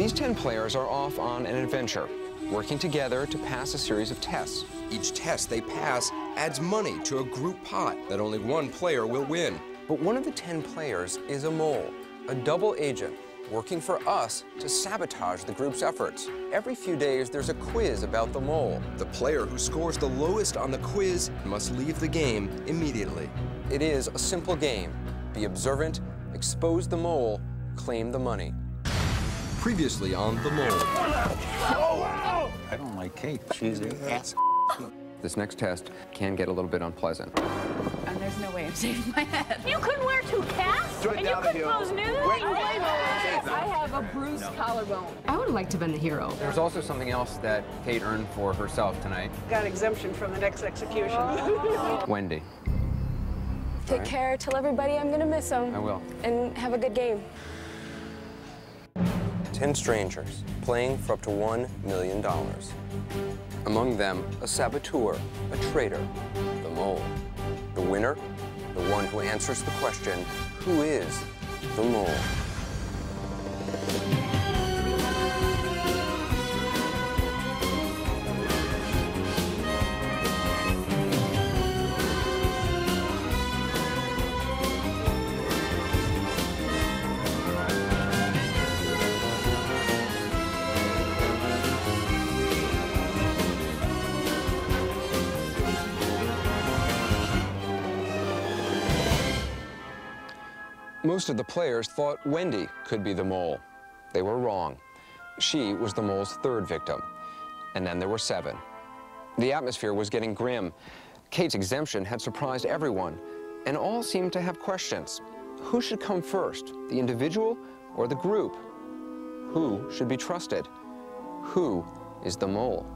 These 10 players are off on an adventure, working together to pass a series of tests. Each test they pass adds money to a group pot that only one player will win. But one of the 10 players is a mole, a double agent working for us to sabotage the group's efforts. Every few days, there's a quiz about the mole. The player who scores the lowest on the quiz must leave the game immediately. It is a simple game. Be observant, expose the mole, claim the money. Previously on The Mole. I don't like Kate. She's an ass. This next test can get a little bit unpleasant. And there's no way I'm saving my head. You couldn't wear two casts? and you couldn't pose nude? I have a bruised collarbone. I would have liked to have been the hero. There's also something else that Kate earned for herself tonight. Got exemption from the next execution. Wendy. Take care. Tell everybody I'm gonna miss them. I will. And have a good game. 10 strangers playing for up to $1 million. Among them, a saboteur, a traitor, the mole. The winner, the one who answers the question, who is the mole? Most of the players thought Wendy could be the mole. They were wrong. She was the mole's third victim. And then there were seven. The atmosphere was getting grim. Kate's exemption had surprised everyone, and all seemed to have questions. Who should come first, the individual or the group? Who should be trusted? Who is the mole?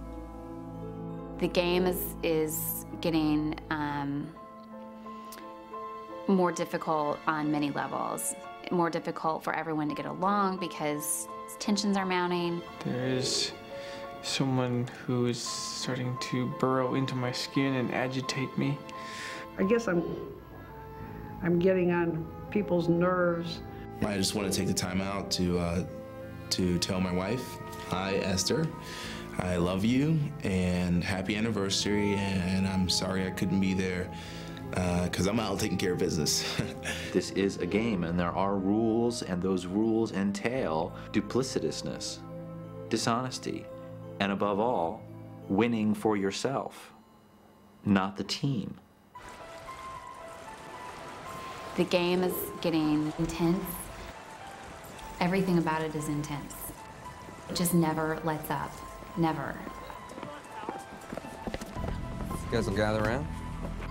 The game is, is getting um, more difficult on many levels. More difficult for everyone to get along because tensions are mounting. There is someone who is starting to burrow into my skin and agitate me. I guess I'm, I'm getting on people's nerves. I just want to take the time out to, uh, to tell my wife, hi Esther, I love you and happy anniversary and I'm sorry I couldn't be there because uh, I'm out taking care of business. this is a game and there are rules and those rules entail duplicitousness, dishonesty, and above all, winning for yourself, not the team. The game is getting intense. Everything about it is intense. It just never lets up. Never. You guys will gather around.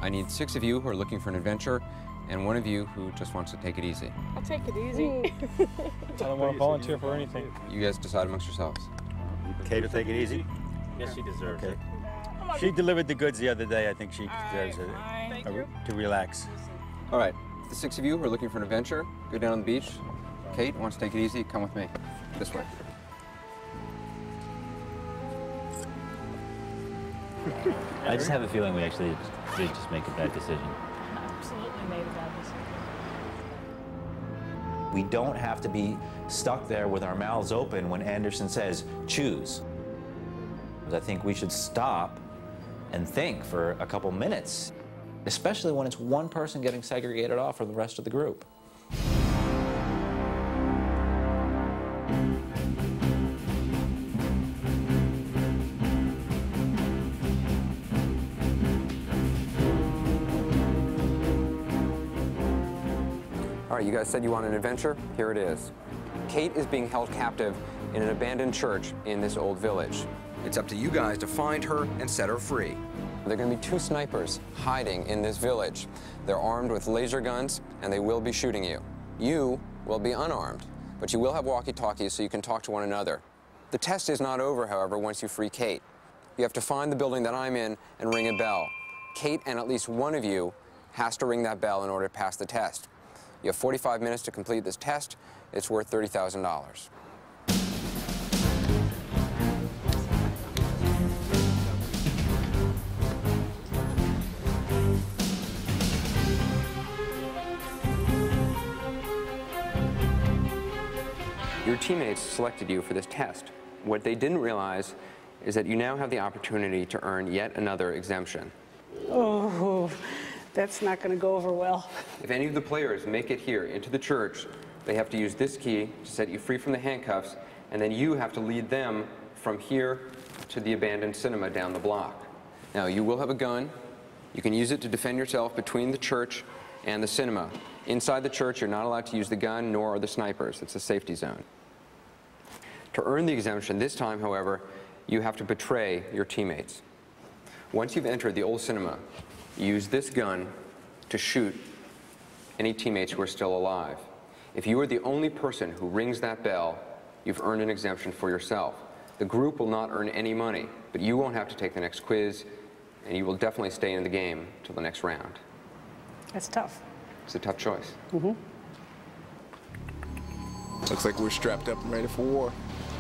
I need six of you who are looking for an adventure, and one of you who just wants to take it easy. I'll take it easy. I don't want to volunteer for anything. You guys decide amongst yourselves. Kate will take it easy? Yes, she deserves okay. it. She delivered the goods the other day. I think she deserves it. A, to relax. All right, the six of you who are looking for an adventure, go down on the beach. Kate wants to take it easy, come with me. This way. I just have a feeling we actually did just make a bad decision. Absolutely made a bad decision. We don't have to be stuck there with our mouths open when Anderson says, choose. I think we should stop and think for a couple minutes, especially when it's one person getting segregated off from the rest of the group. All right, you guys said you want an adventure? Here it is. Kate is being held captive in an abandoned church in this old village. It's up to you guys to find her and set her free. There are going to be two snipers hiding in this village. They're armed with laser guns, and they will be shooting you. You will be unarmed, but you will have walkie-talkies so you can talk to one another. The test is not over, however, once you free Kate. You have to find the building that I'm in and ring a bell. Kate and at least one of you has to ring that bell in order to pass the test. You have 45 minutes to complete this test. It's worth $30,000. Your teammates selected you for this test. What they didn't realize is that you now have the opportunity to earn yet another exemption. Oh, that's not going to go over well. If any of the players make it here into the church, they have to use this key to set you free from the handcuffs, and then you have to lead them from here to the abandoned cinema down the block. Now, you will have a gun. You can use it to defend yourself between the church and the cinema. Inside the church, you're not allowed to use the gun, nor are the snipers. It's a safety zone. To earn the exemption this time, however, you have to betray your teammates. Once you've entered the old cinema, use this gun to shoot any teammates who are still alive. If you are the only person who rings that bell, you've earned an exemption for yourself. The group will not earn any money, but you won't have to take the next quiz, and you will definitely stay in the game till the next round. That's tough. It's a tough choice. Mm-hmm. Looks like we're strapped up and ready for war.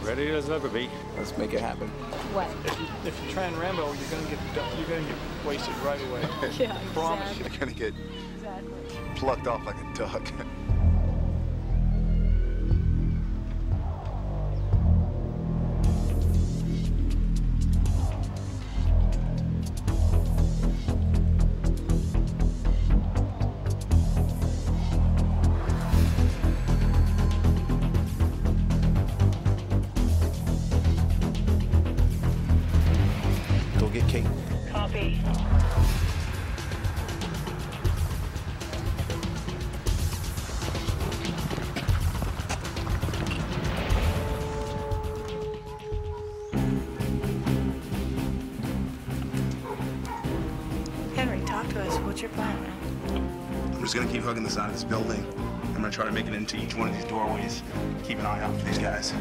Ready as ever be. Let's make it happen. What? If you, if you try and Rambo, you're gonna get you're gonna get wasted right away. Yeah, Promise you. You're gonna get Exactly. plucked off like a duck. your plan, man? I'm just gonna keep hugging the side of this building. I'm gonna try to make it into each one of these doorways. Keep an eye out for these guys.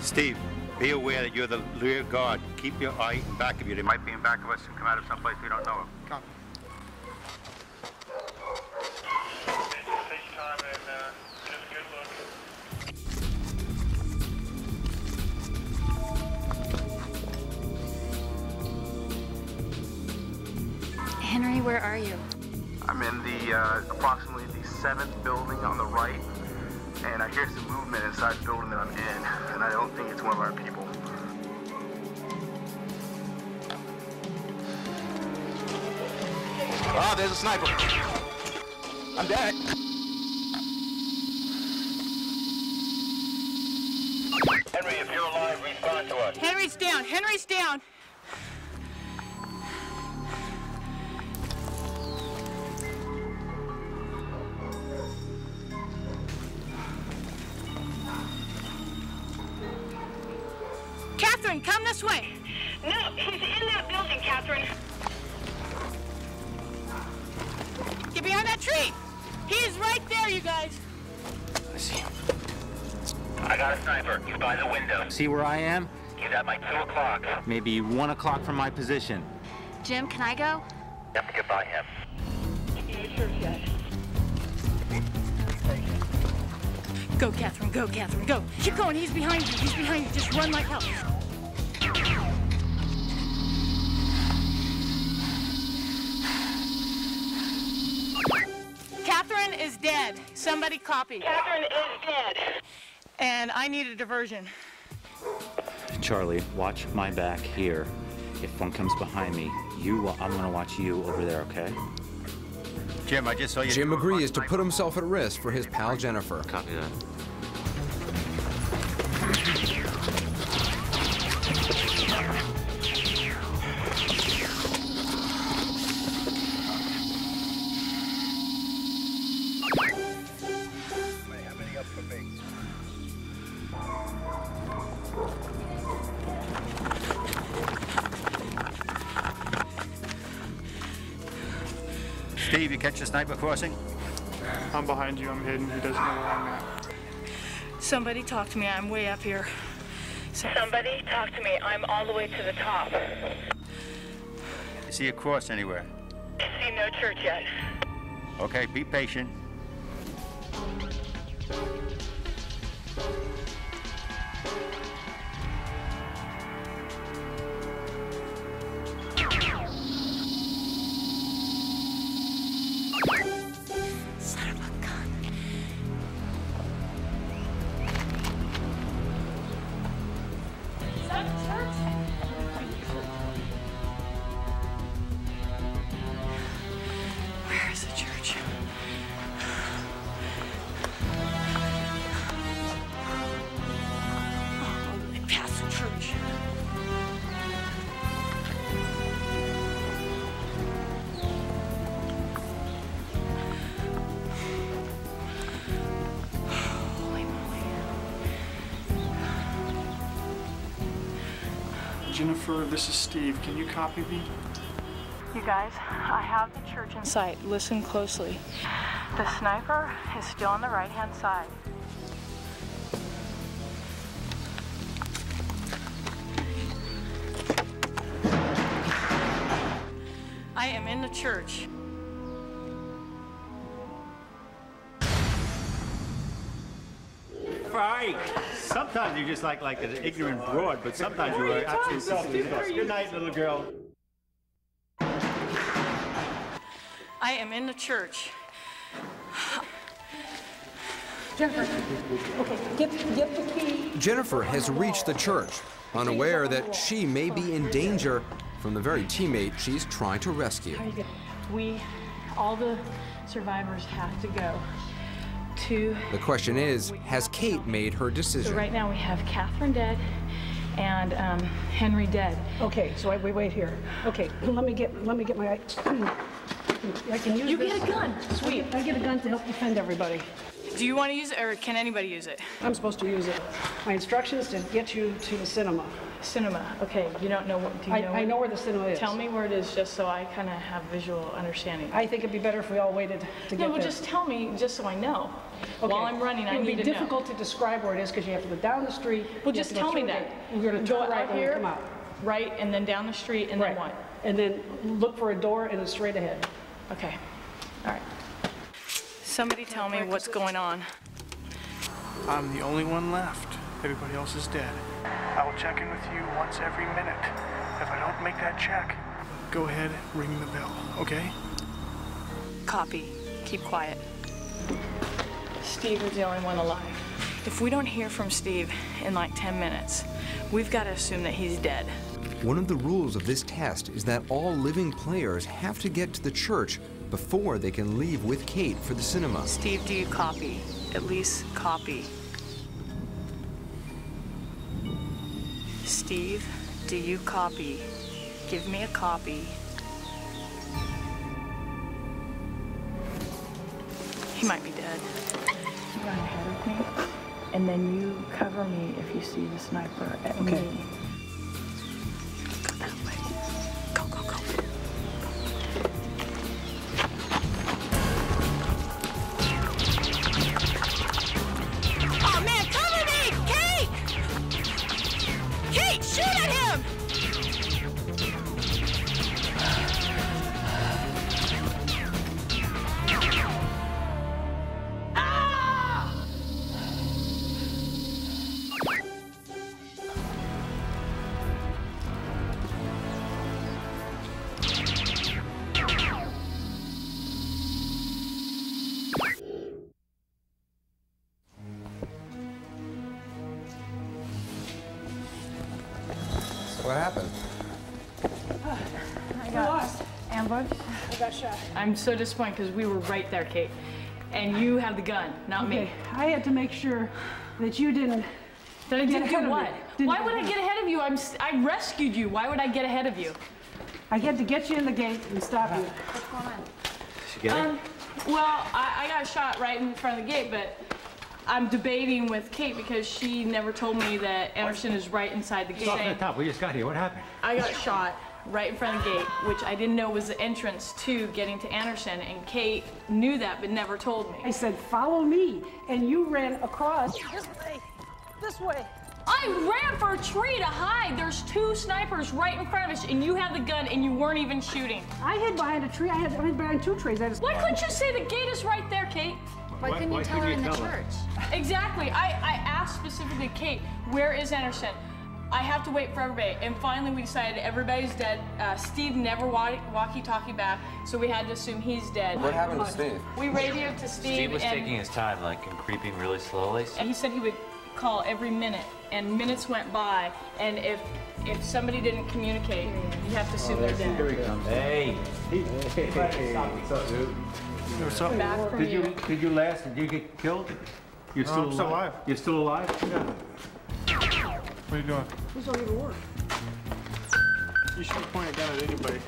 Steve, be aware that you're the rear guard. Keep your eye in back of you. They might be in back of us and come out of someplace we don't know of. Catherine, come this way. No, he's in that building, Catherine. Get behind that tree. He's right there, you guys. I see. I got a sniper. He's by the window. See where I am? He's at my 2 o'clock. Maybe one o'clock from my position. Jim, can I go? You have to get by him. Go, Catherine. Go, Catherine. Go. Keep going. He's behind you. He's behind you. Just run like hell. Dead. Somebody copy. Catherine is dead. And I need a diversion. Charlie, watch my back here. If one comes behind me, you, wa- I'm gonna watch you over there, okay? Jim, I just saw you. Jim agrees to put himself at risk for his pal Jennifer. Copy that. Steve, you catch the sniper crossing? I'm behind you. I'm hidden. He doesn't know where I'm at. Somebody talk to me. I'm way up here. Somebody talk to me. I'm all the way to the top. You see a cross anywhere? I see no church yet. Okay, be patient. Jennifer, this is Steve. Can you copy me? You guys, I have the church in sight. Listen closely. The sniper is still on the right hand side. I am in the church. Frank, sometimes you're just like like an ignorant broad, but sometimes you are absolutely. Good night, little girl. I am in the church. Jennifer, okay, get, get the key. Jennifer has reached the church, unaware that she may be in danger from the very teammate she's trying to rescue. We, all the survivors have to go to. The question is, has Kate made her So decision? right now we have Catherine dead and um, Henry dead. Okay, so I, we wait here. Okay, let me get, let me get my, I can use You this. get a gun. Sweet. I get a gun to help defend everybody. Do you want to use it or can anybody use it? I'm supposed to use it. My instructions to get you to the cinema. Cinema. Okay, you don't know what. Do you I, know I know where the cinema is. Tell me where it is, just so I kind of have visual understanding. I think it'd be better if we all waited to no, get well, there. just tell me, just so I know. Okay. While I'm running, I It would need be to know. difficult to describe where it is because you have to go down the street. Well, just tell me that. We're going to Go turn right out here, come out. right, and then down the street, and then what? And then look for a door and it's straight ahead. Okay. All right. Somebody tell me what's going on. I'm the only one left. Everybody else is dead. I will check in with you once every minute. If I don't make that check, go ahead, ring the bell, okay? Copy. Keep quiet. Steve is the only one alive. If we don't hear from Steve in like 10 minutes, we've got to assume that he's dead. One of the rules of this test is that all living players have to get to the church before they can leave with Kate for the cinema. Steve, do you copy? At least copy. Steve, do you copy? Give me a copy. He might be dead. You run ahead of me, and then you cover me if you see the sniper at Okay. me. I'm so disappointed because we were right there, Kate. And you have the gun, not Okay, me. I had to make sure that you didn't. That I Get didn't ahead do what? Didn't Why would I get ahead of you? I'm, s- I rescued you. Why would I get ahead of you? I had to get you in the gate and stop you. What's going on? She get it? Um, well, I, I got shot right in front of the gate, but I'm debating with Kate because she never told me that Anderson is right inside the gate. Stop at the top. We just got here. What happened? I got shot right in front of the gate, which I didn't know was the entrance to getting to Anderson, and Kate knew that but never told me. I said, follow me, and you ran across this way, this way. I ran for a tree to hide. There's two snipers right in front of us, and you had the gun, and you weren't even shooting. I hid behind a tree. I had I hid behind two trees. I just, Why couldn't you say the gate is right there, Kate? Why couldn't you tell her in the church? Exactly. I, I asked specifically, Kate, where is Anderson? I have to wait for everybody. And finally, we decided everybody's dead. Uh, Steve never wa- walkie-talkie back, so we had to assume he's dead. What happened to Steve? We radioed to Steve, Steve was and, taking his time, like, and creeping really slowly. and he said he would call every minute. And minutes went by, and if if somebody didn't communicate, you have to assume they're dead. Here he comes. Hey, What's up, dude? What's up? Back from Did you you. did you last? Did you get killed? You're still, I'm still alive. You're still alive? Yeah. What are you doing? These don't even work. You should point a gun at anybody.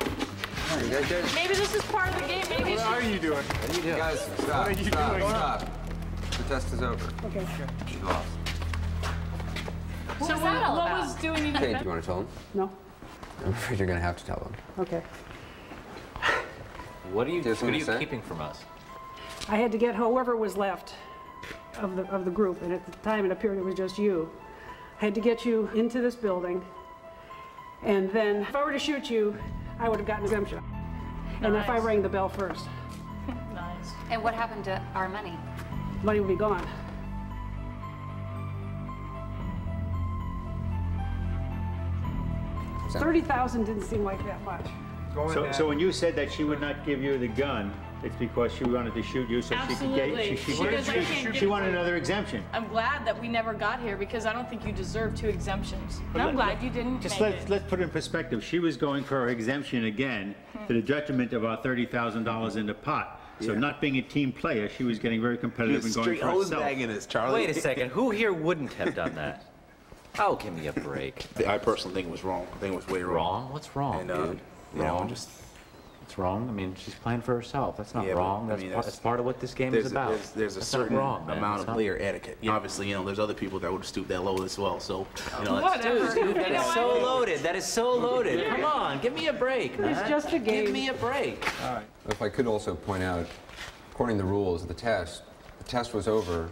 You guys, guys, Maybe this is part of the game. Maybe What it's are you doing? you guys stop, What are you stop, doing? stop. The test is over. Okay. She lost. so was what, that all what about? was doing even Kate, do you want to tell him? No. I'm afraid you're going to have to tell them. Okay. What are you, Do you have what are you say? keeping from us? I had to get whoever was left of the, of the group, and at the time it appeared it was just you. I had to get you into this building, and then if I were to shoot you, I would have gotten exemption. And if I rang the bell first, Nice. And what happened to our money? money would be gone. Thirty thousand didn't seem like that much. So, so when you said that she would not give you the gun, it's because she wanted to shoot you so she could get, Absolutely. she, she, Because she, can't she, she wanted another exemption. I'm glad that we never got here because I don't think you deserve two exemptions. But And I'm let- glad you didn't Just make let's, it. let's put it in perspective. She was going for her exemption again to the detriment of our thirty thousand dollars in the pot. So Yeah. not being a team player, she was getting very competitive and going for herself. Wait a second. Who here wouldn't have done that? Oh, give me a break. I personally think it was wrong. I think it was way wrong. Wrong? What's wrong, And, uh, dude? you know, Wrong? just- It's wrong. I mean, she's playing for herself. That's not Yeah, but, wrong. I That's, mean, part, there's- that's part of what this game there's is a- about. There's, there's a That's certain wrong, amount of player etiquette. Obviously, you know, there's other people that would stoop that low as well. So, you know, that's, Dude, dude, that is so loaded. That is so loaded. Come on, give me a break, man. It's just a game. Give me a break. All right. If I could also point out, according to the rules of the test, the test was over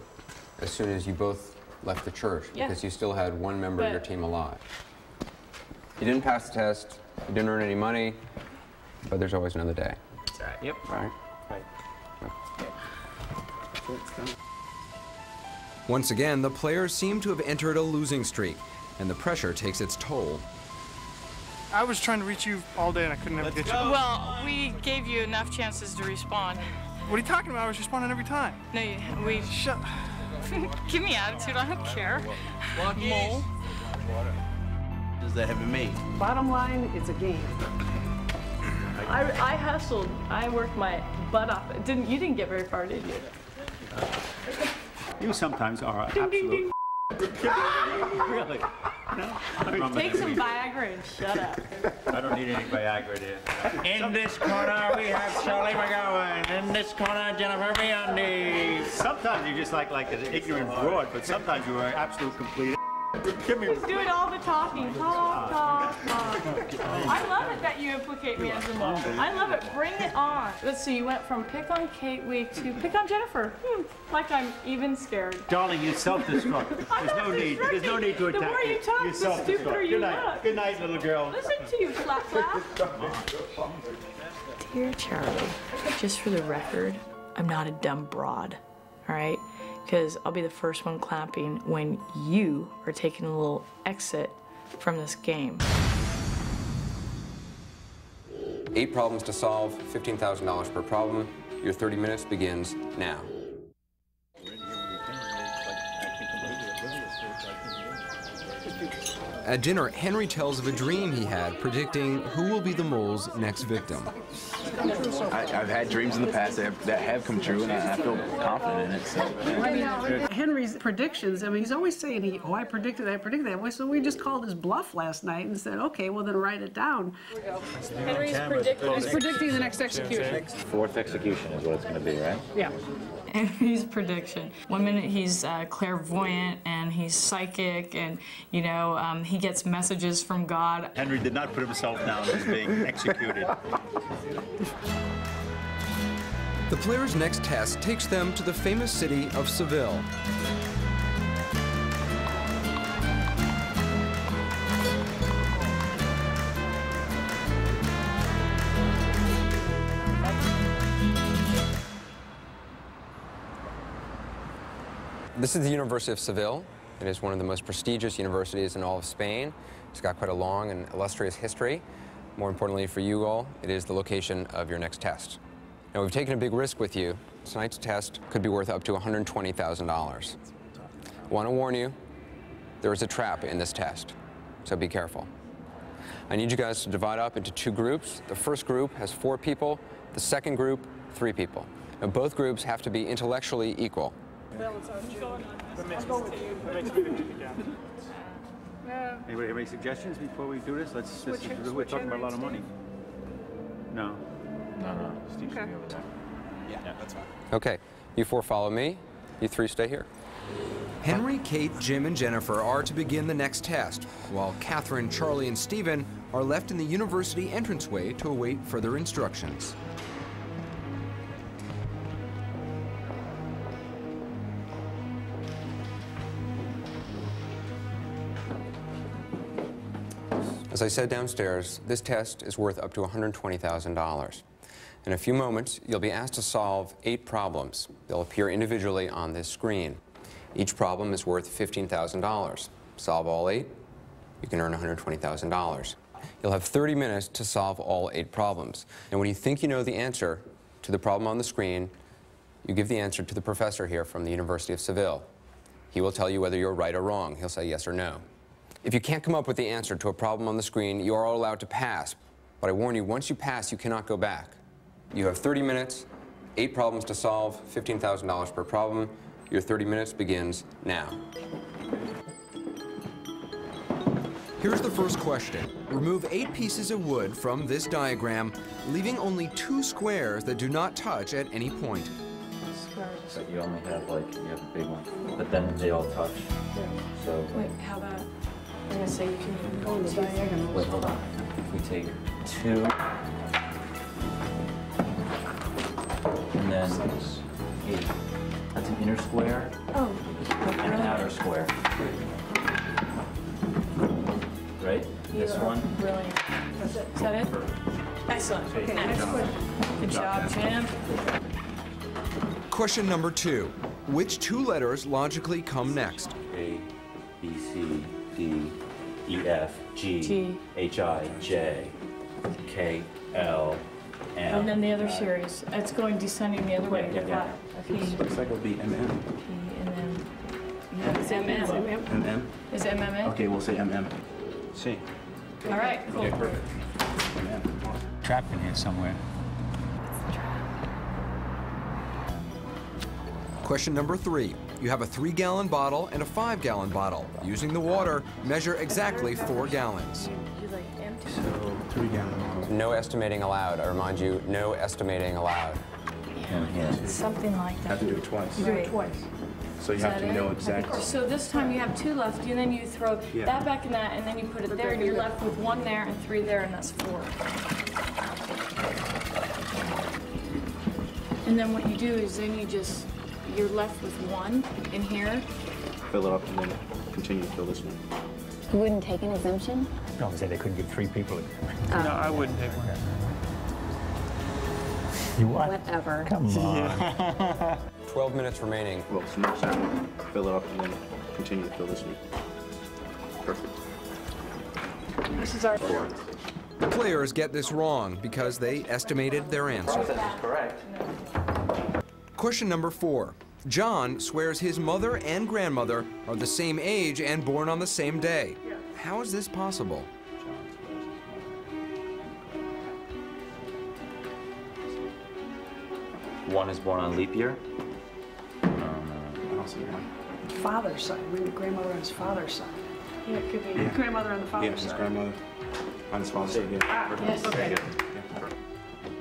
as soon as you both left the church Yeah. because you still had one member of your team alive. You didn't pass the test, you didn't earn any money, but there's always another day. Yep. Right? Once again, the players seem to have entered a losing streak, and the pressure takes its toll. I was trying to reach you all day and I couldn't ever get you. Well, we gave you enough chances to respond. What are you talking about? I was responding every time. No, you- we. Shut. Give me attitude. I don't care. Mole. does that haven't made? Bottom line, it's a game. I, I hustled. I worked my butt off. It Didn't you? Didn't get very far, did you? You sometimes are absolute. really? No? Take some Viagra and shut up. I don't need any Viagra there. In this corner, we have Charlie McGowan. In this corner, Jennifer Biondi. Sometimes you just like like an ignorant broad, but sometimes you are an absolute complete. Give me. He's doing all the talking. Talk, talk, talk. I love it that you implicate me as a mom. I love it. Bring it on. Let's see. You went from pick on Kate week to pick on Jennifer. Hmm. Like I'm even scared. Darling, you self-destruct. There's no need. There's no need to attack The more you talk, You're the stupider you Good night. look. Good night, little girl. Listen to you, flap flap. Dear Charlie, just for the record, I'm not a dumb broad, all right? Because I'll be the first one clapping when you are taking a little exit from this game. Eight problems to solve, $15,000 per problem. Your 30 minutes begins now. At dinner, Henry tells of a dream he had predicting who will be the mole's next victim. I, I've had dreams in the past that have, that have come true, and I, I feel confident in it. So, yeah. Henry's predictions, I mean, he's always saying, he, oh, I predicted, I predicted that. So we just called his bluff last night and said, okay, well, then write it down. Henry's predicting. Predicting the next execution. Fourth execution is what it's going to be, right? Yeah. Henry's prediction. One minute he's uh, clairvoyant and he's psychic, and you know um, he gets messages from God. Henry did not put himself down as being executed. The players' next test takes them to the famous city of Seville. This is the University of Seville. It is one of the most prestigious universities in all of Spain. It's got quite a long and illustrious history. More importantly for you all, it is the location of your next test. Now, we've taken a big risk with you. Tonight's test could be worth up to $120,000. I want to warn you, there is a trap in this test, so be careful. I need you guys to divide up into two groups. The first group has four people, the second group, three people. Now, both groups have to be intellectually equal. Anybody have any suggestions before we do this? Let's, this Switch- is, we're talking about a lot of money. No. No, no. Steve Okay. Yeah, that's fine. Okay, you four follow me. You three stay here. Henry, Kate, Jim, and Jennifer are to begin the next test, while Catherine, Charlie, and Stephen are left in the university entranceway to await further instructions. As I said downstairs, this test is worth up to $120,000. In a few moments, you'll be asked to solve eight problems. They'll appear individually on this screen. Each problem is worth $15,000. Solve all eight, you can earn $120,000. You'll have 30 minutes to solve all eight problems. And when you think you know the answer to the problem on the screen, you give the answer to the professor here from the University of Seville. He will tell you whether you're right or wrong. He'll say yes or no. If you can't come up with the answer to a problem on the screen, you are all allowed to pass. But I warn you, once you pass, you cannot go back. You have 30 minutes, eight problems to solve, $15,000 per problem. Your 30 minutes begins now. Here's the first question. Remove eight pieces of wood from this diagram, leaving only two squares that do not touch at any point. But you only have like, you have a big one, but then they all touch. So, Wait, how about, I'm gonna say you can go in the diagonal. wait, hold on. If we take two, and then eight, that's an inner square Oh, and an outer square. Right? This You are one? Brilliant. Is that- is that it? Excellent. Okay, next question. Good job, Jim. Question number two. Which two letters logically come next? A, B, C, D, E, F, G, G. H, I, J, K, L, M. And then the other series, it's going descending the other way. Yeah, yeah, P, P, Looks like it'll be MM. and then, yeah, it's MM. MM? Is MM it? Okay, we'll say MM. C. All right, cool. Okay, perfect. Trapped in here somewhere. Question number three. You have a three gallon bottle and a five gallon bottle. Using the water, measure exactly four gallons. So, three gallons. No estimating allowed. I remind you, no estimating allowed. Something like that. You Have to do it twice. You do it twice. So you have to know exactly. So this time you have two left, and then you throw Yeah. that back in that, and then you put it there, and you're left with one there and three there, and that's four. And then what you do is then you just, you're left with one in here. Fill it up and then continue to fill this one. You wouldn't take an exemption? No, I said they couldn't give three people. exemption. Oh. No, I wouldn't take one. You what? Whatever. Come on. 12 minutes remaining. Well, so next time, fill it up and then continue to fill this one. Perfect. This is our. four. The players get this wrong because they estimated their answer. correct. Question number four. John swears his mother and grandmother are the same age and born on the same day. How is this possible? One is born on leap year. I'll see one. Father's side, maybe grandmother on his father's side. Yeah, it could be. Yeah. Grandmother on the father's Yeah, father's his grandmother. On his father's side, yeah. Ah, yes, okay.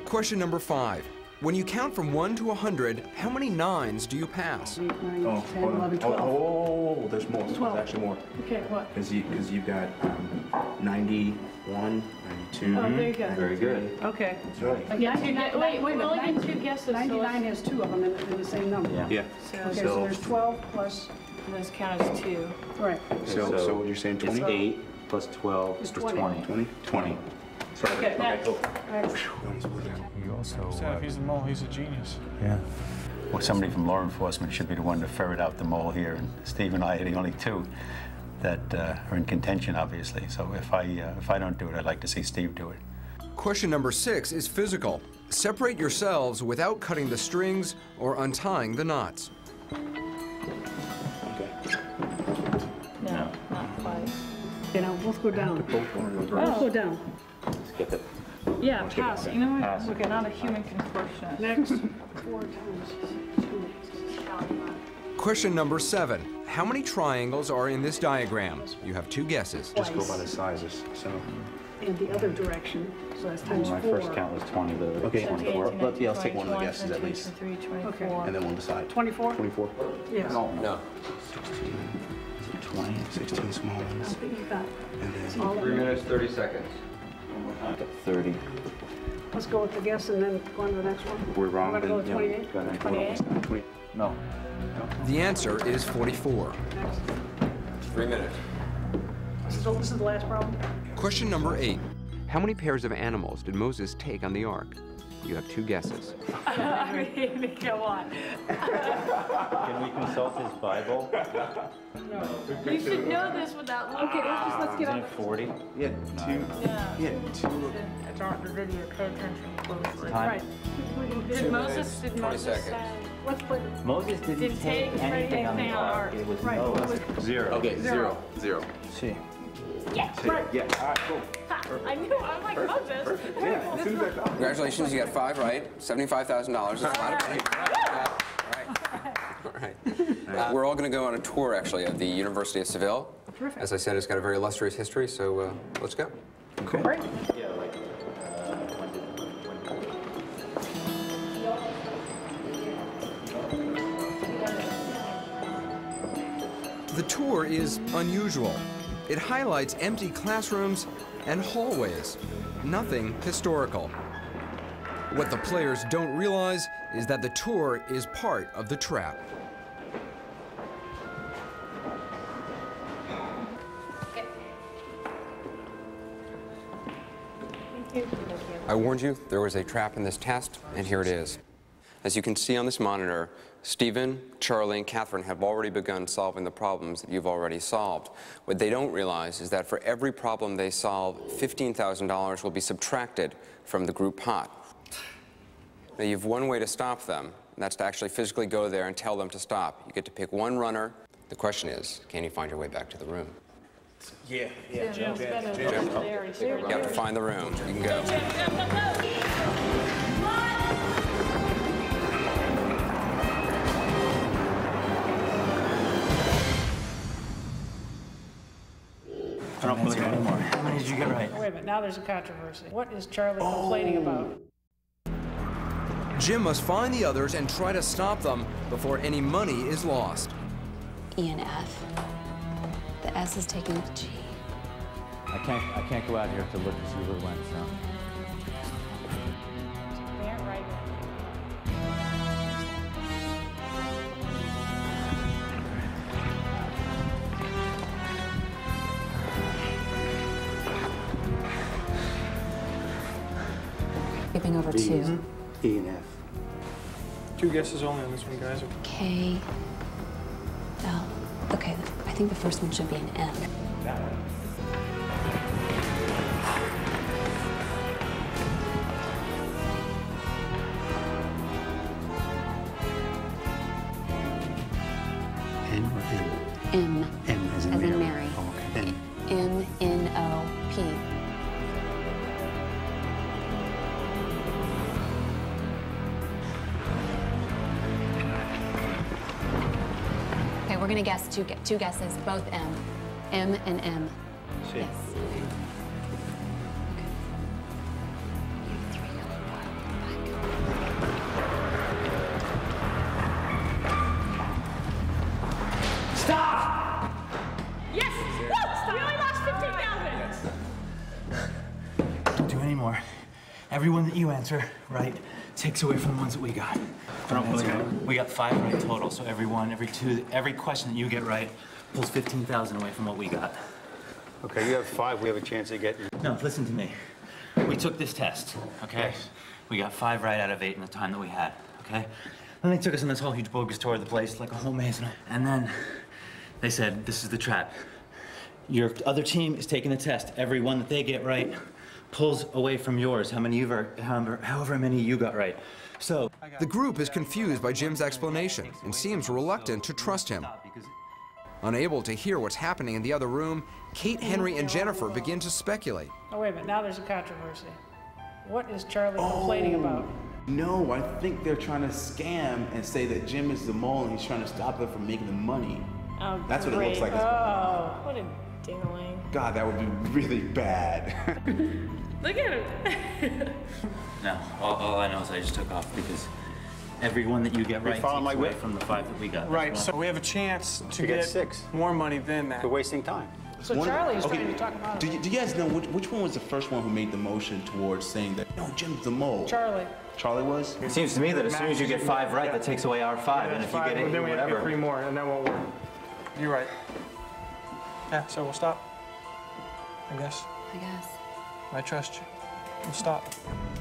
Question number five. When you count from 1 to 100, how many nines do you pass? Eight, nine, Oh, 10, hold on. 11, Oh, 12. oh, oh, there's more. Twelve. There's actually more. Okay, what? Because you, because you've got um, 91, 92. Oh, there you go. Very good. Okay. That's right. Yeah, two guess- wait, Wait a we only minute, get two guesses, so 99 let's- has two of them in, in the same number. Yeah. Yeah. Okay, so So- there's 12 plus, And this count as two. right. So, so what you're saying, 20? It's eight plus 12 is 20. 20. 20? 20. Sorry. Okay, Okay, cool. Next. You also. So uh, if he's a mole, he's a genius. Yeah. Well, somebody from law enforcement should be the one to ferret out the mole here, and Steve and I are the only two that uh, are in contention, obviously. So if I uh, if I don't do it, I'd like to see Steve do it. Question number six is physical. Separate yourselves without cutting the strings or untying the knots. Okay. No, not quite. You know, both go down. Both want to go Both go down. Skip it. Yeah, Skip pass. You know Pass. what? Look, not a human can portion it. Next. Four times. Question number seven. How many triangles are in this diagram? You have two guesses. Just go by the sizes, so. And the other direction, so that's times My four. first count was 20, but it was Okay. 24. Let- yeah, let's take one of the guesses at least. 22, 23, Okay. And then we'll decide. 24? 24? Yes. No. No. 16. Is it 20? 16 small ones. I think you got And then all Three minutes, 30 seconds. 30. Let's go with the guess and then go on to the next one. We're wrong. Want to go with yeah, 28? 28? 20. No. The answer is 44. Three minutes. This is, this is the last problem? Question number eight. How many pairs of animals did Moses take on the ark? You have two guesses. I mean, come on. Can we consult his Bible? You should know this without looking. Okay, let's just, let's get Isn't on. it 40? Yeah, two. Yeah. Yeah, two. It's hard to video. Pay attention closely. Time. Right. Did Moses, did 20 Moses seconds. say? Let's play. Moses didn't, Didn't take anything on the anything on the ark. ark. It was Right. Noah. Zero. Okay, zero. Zero. See. Yes. Right. Yeah, all right, cool. Ha, I knew. I'm like Moses. Yeah, as soon as I thought. Congratulations, you got five right. $75,000. That's a lot of money. Yeah, All right. All right. Uh, we're all going to go on a tour, actually, of the University of Seville. Terrific. As I said, it's got a very illustrious history, so uh, let's go. Great. Yeah, like, uh, when did, when did The tour is unusual. It highlights empty classrooms and hallways. Nothing historical. What the players don't realize is that the tour is part of the trap. I warned you there was a trap in this test, and here it is. As you can see on this monitor, Stephen, Charlie, and Catherine have already begun solving the problems that you've already solved. What they don't realize is that for every problem they solve, $15,000 will be subtracted from the group pot. Now, you have one way to stop them, and that's to actually physically go there and tell them to stop. You get to pick one runner. The question is, can you find your way back to the room? Yeah, yeah. Jim's better than there. You have to find the room. You can go. I don't believe it anymore. How many did you get right? Wait a minute, now there's a controversy. What is Charlie complaining oh. about? Jim must find the others and try to stop them before any money is lost. E and F. The S is taking the G. I can't, I can't go out here to look and see where it Skipping over two. E and F. Two guesses only on this one, guys. K. L. Okay, I think the first one should be an M. two, two guesses, both M. M and M. Yes. Okay. Stop! Yes! We only lost 15,000! Don't do any more. Everyone that you answer right takes away from the ones that we got. I don't. We got five right total, so every one, every two, every question that you get right pulls 15,000 away from what we got. Okay, you have five. We have a chance of getting. No, listen to me. We took this test, okay? We got five right out of eight in the time that we had, okay? Then they took us on this whole huge bogus tour of the place, like a whole maze, and- and then they said, this is the trap. Your other team is taking the test. Every one that they get right pulls away from yours. How many you've, however, however many you got right. So, The group is confused by Jim's explanation and seems reluctant to trust him. Unable to hear what's happening in the other room, Kate, Henry, and Jennifer begin to speculate. Oh, wait a minute, now there's a controversy. What is Charlie complaining oh, about? No, I think they're trying to scam and say that Jim is the mole and he's trying to stop them from making the money. Oh, That's what it looks great. like. Oh, what a dingling. God, that would be really bad. Look at him. no, all, all I know is I just took off because everyone that you get right follow takes my away whip? from the five that we got. Right, so we have a chance to You get get six. more money than that. We're wasting time. So One- Charlie's okay, trying to talk about Do it. you, do you guys know which, which one was the first one who made the motion towards saying that, no, Jim's the mole? Charlie. Charlie was? It seems to me that as soon as you get five right, that takes away our five, and if you get and it, then we have to get three more, and that won't work. You're right. Yeah, so we'll stop. I guess. I guess. I trust you. We'll stop.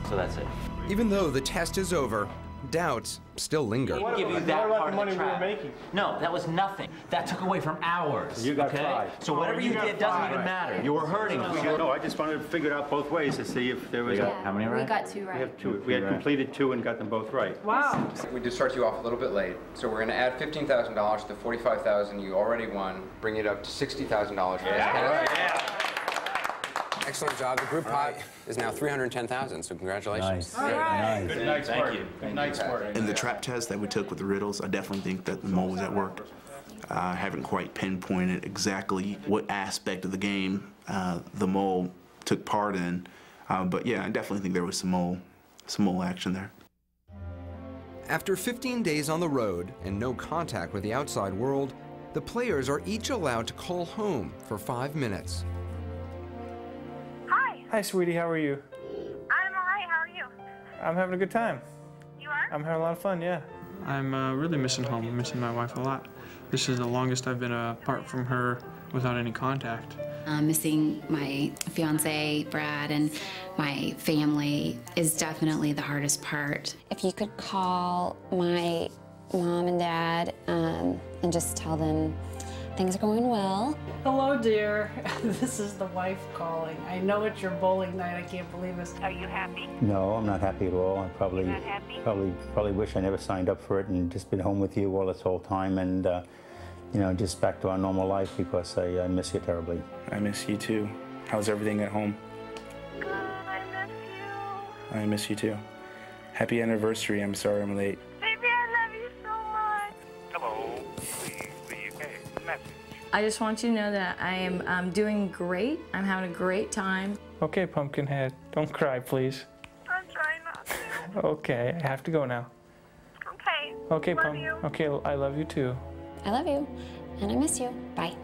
So that's it. Even though the test is over, doubts still linger. Didn't give you that part of the trap. No, that was nothing. That took away from hours. You got okay? five. So whatever you, did doesn't even matter. You were hurting us. No, I just wanted to figure it out both ways to see if there was. got a- how many right? We got two right. We right. have two. We had completed two and got them both right. Wow. We did start you off a little bit late, so we're going to add $15,000 to the 45,000 you already won, bring it up to $60,000 for this category. Excellent job. The group pot is now 310,000, so congratulations. Good night, Thank you. Good night, sport. In the trap test that we took with the riddles, I definitely think that the mole was at work. Uh, I haven't quite pinpointed exactly what aspect of the game uh, the mole took part in, uh, but yeah, I definitely think there was some mole, some mole action there. After 15 days on the road and no contact with the outside world, the players are each allowed to call home for five minutes. Hi. Hi, sweetie. How are you? I'm alright, how are you? I'm having a good time. You are? I'm having a lot of fun, yeah. I'm uh, really missing home. I'm missing my wife a lot. This is the longest I've been apart from her without any contact. Um, missing my fiance, Brad, and my family is definitely the hardest part. If you could call my mom and dad um, and just tell them things are going well. Hello, dear. This is the wife calling. I know it's your bowling night. I can't believe this. Are you happy? No, I'm not happy at all. I probably, Not happy? probably, probably wish I never signed up for it and just been home with you all this whole time and, uh, you know, just back to our normal life because I, I miss you terribly. I miss you too. How's everything at home? Good, I miss you. I miss you too. Happy anniversary. I'm sorry I'm late. I just want you to know that I am um, doing great. I'm having a great time. Okay, Pumpkinhead. Don't cry, please. I'm trying not to. Okay, I have to go now. Okay. Okay, love Pump. you. Okay, I love you too. I love you and I miss you. Bye.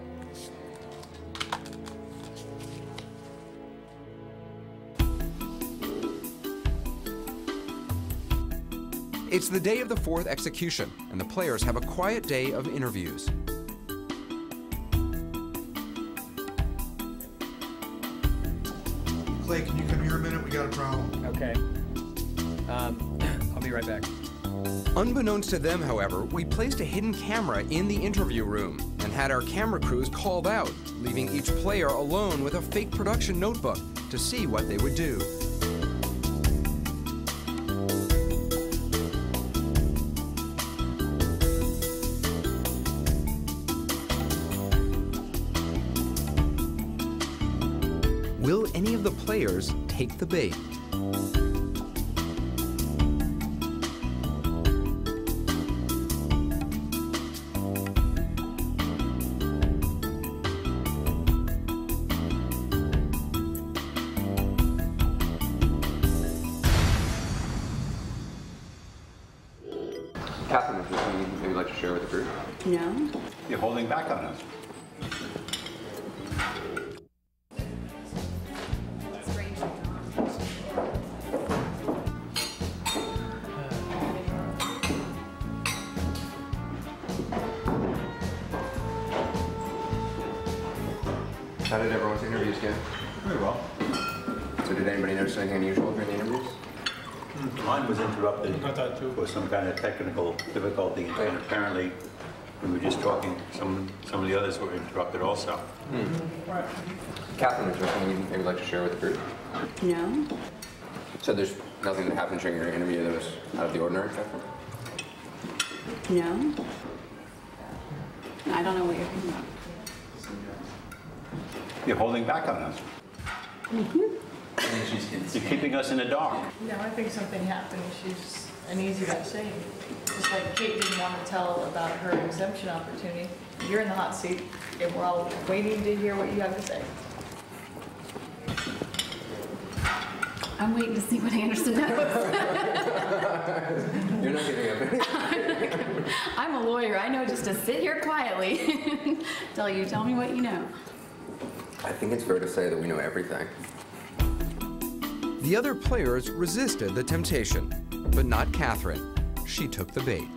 It's the day of the fourth execution, and the players have a quiet day of interviews. Clay, can you come here a minute? We got a problem. Okay. Um, I'll be right back. Unbeknownst to them, however, we placed a hidden camera in the interview room and had our camera crews called out, leaving each player alone with a fake production notebook to see what they would do. Players take the bait? Nothing that happened during your interview that was out of the ordinary, Kathryn? No? I don't know what you're talking about. You're holding back on us. Mm-hmm. You're keeping us in the dark. No, I think something happened. She's an easy to say. Just like Kate didn't want to tell about her exemption opportunity. You're in the hot seat, and we're all waiting to hear what you have to say. I'm waiting to see what Anderson knows. You're not giving up. I'm a lawyer. I know just to sit here quietly tell you tell me what you know. I think it's fair to say that we know everything. The other players resisted the temptation, but not Kathryn. She took the bait.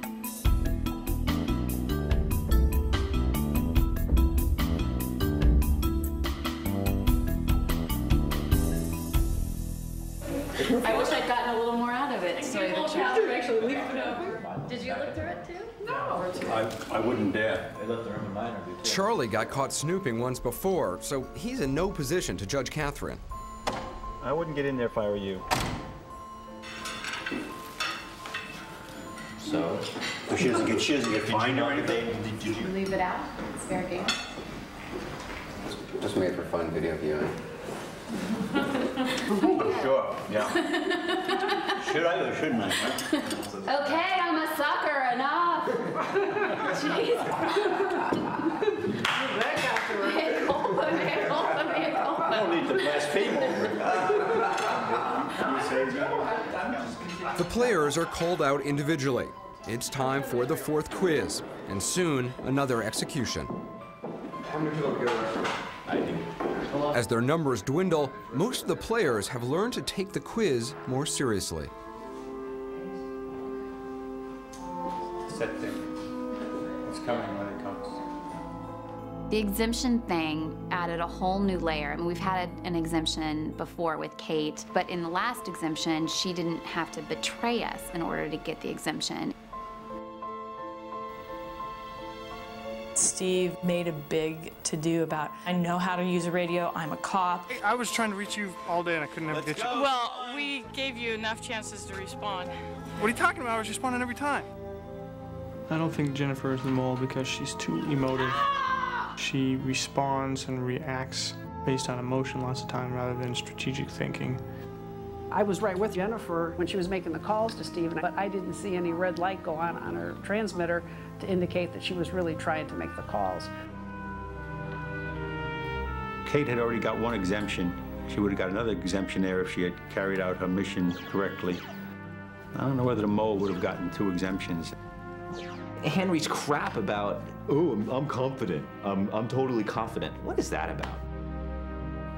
Did you look through it too? No. I, I wouldn't dare. They left the room in mine or do too. Charlie got caught snooping once before, so he's in no position to judge Kathryn. I wouldn't get in there if I were you. So? She doesn't get, she doesn't get fined or anything? Did you? Leave it out. It's fair game. Just made for fun video viewing. Sure, yeah. Should I or shouldn't I? Okay, I'm a sucker. Enough. Jeez. I don't need to blaspheme The players are called out individually. It's time for the fourth quiz, and soon another execution. How many people go I do. As their numbers dwindle, most of the players have learned to take the quiz more seriously. Set thing. It's coming when it comes. The exemption thing added a whole new layer. I mean, we've had an exemption before with Kate, but in the last exemption, she didn't have to betray us in order to get the exemption. Steve made a big to do about, I know how to use a radio, I'm a cop. I was trying to reach you all day and I couldn't ever get you. Well, we gave you enough chances to respond. What are you talking about? I was responding every time. I don't think Jennifer is the mole because she's too emotive. She responds and reacts based on emotion lots of time rather than strategic thinking. I was right with Jennifer when she was making the calls to Stephen, but I didn't see any red light go on on her transmitter to indicate that she was really trying to make the calls. Kate had already got one exemption. She would have got another exemption there if she had carried out her mission correctly. I don't know whether the mole would have gotten two exemptions. Henry's crap about, oh, I'm, I'm confident. I'm, I'm totally confident. What is that about?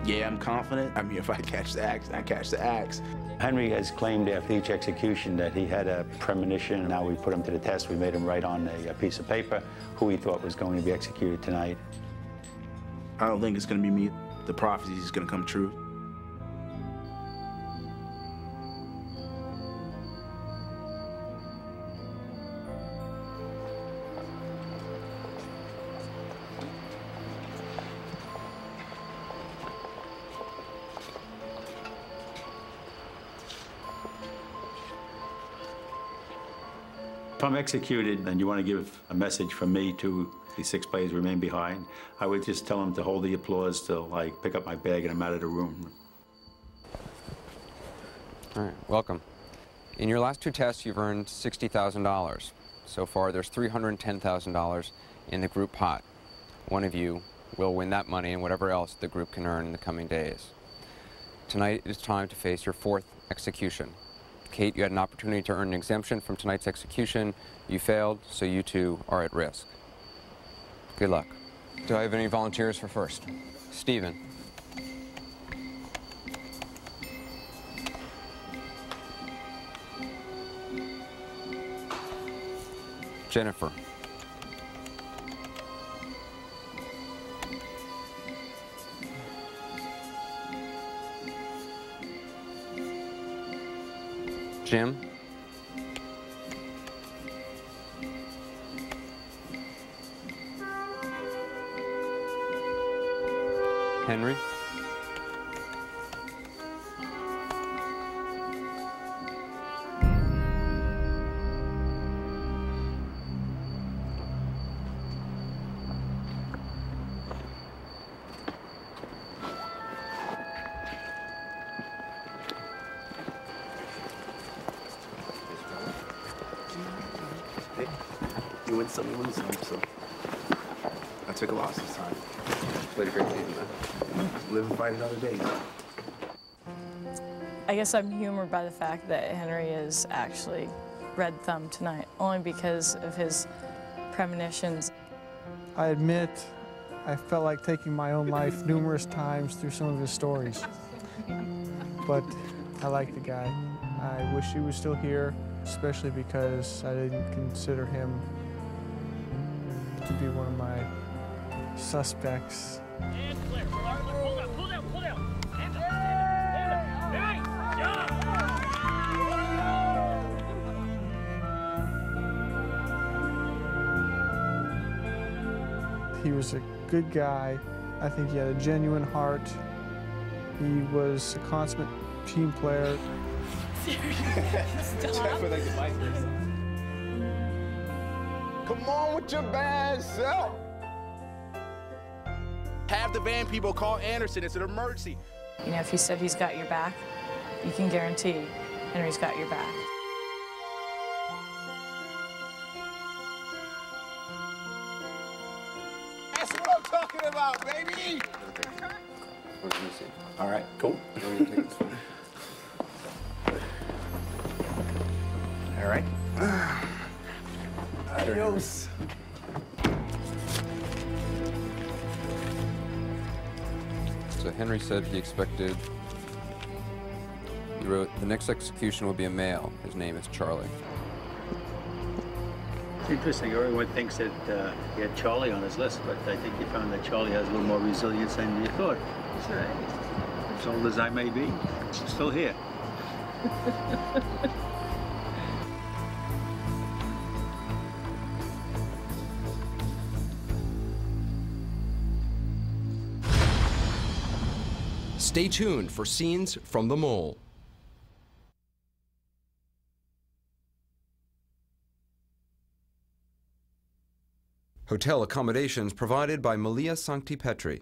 Yeah, I'm confident. I mean, if I catch the axe, I catch the axe. Henry has claimed after each execution that he had a premonition. Now we put him to the test. We made him write on a, a piece of paper who he thought was going to be executed tonight. I don't think it's gonna be me. The prophecy is gonna come true. Executed and you want to give a message from me to the six players who remain behind, I would just tell them to hold the applause till I pick up my bag and I'm out of the room. All right, welcome. In your last two tests, you've earned $60,000. So far, there's $310,000 in the group pot. One of you will win that money and whatever else the group can earn in the coming days. Tonight, it is time to face your fourth execution. Kate, you had an opportunity to earn an exemption from tonight's execution. You failed, so you too are at risk. Good luck. Do I have any volunteers for first? Stephen. Jennifer. Jim. Henry. Played a great season, man. Live and fight another day. I guess I'm humored by the fact that Henry is actually red thumb tonight, only because of his premonitions. I admit I felt like taking my own life numerous times through some of his stories. But I like the guy. I wish he was still here, especially because I didn't consider him to be one of my suspects. He was a good guy. I think he had a genuine heart. He was a consummate team player. Come on with your bad self. Have the van people call Anderson. It's an emergency. You know, if he said he's got your back, you can guarantee Henry's got your back. That's what I'm talking about, baby. All right, cool. All right. Adios. So Henry said he expected. He wrote, the next execution will be a male. His name is Charlie. It's interesting. Everyone thinks that uh, he had Charlie on his list, but I think he found that Charlie has a little more resilience than you thought. So, as old as I may be, I'm still here. Stay tuned for scenes from The Mole. Hotel accommodations provided by Meliá Sancti Petri.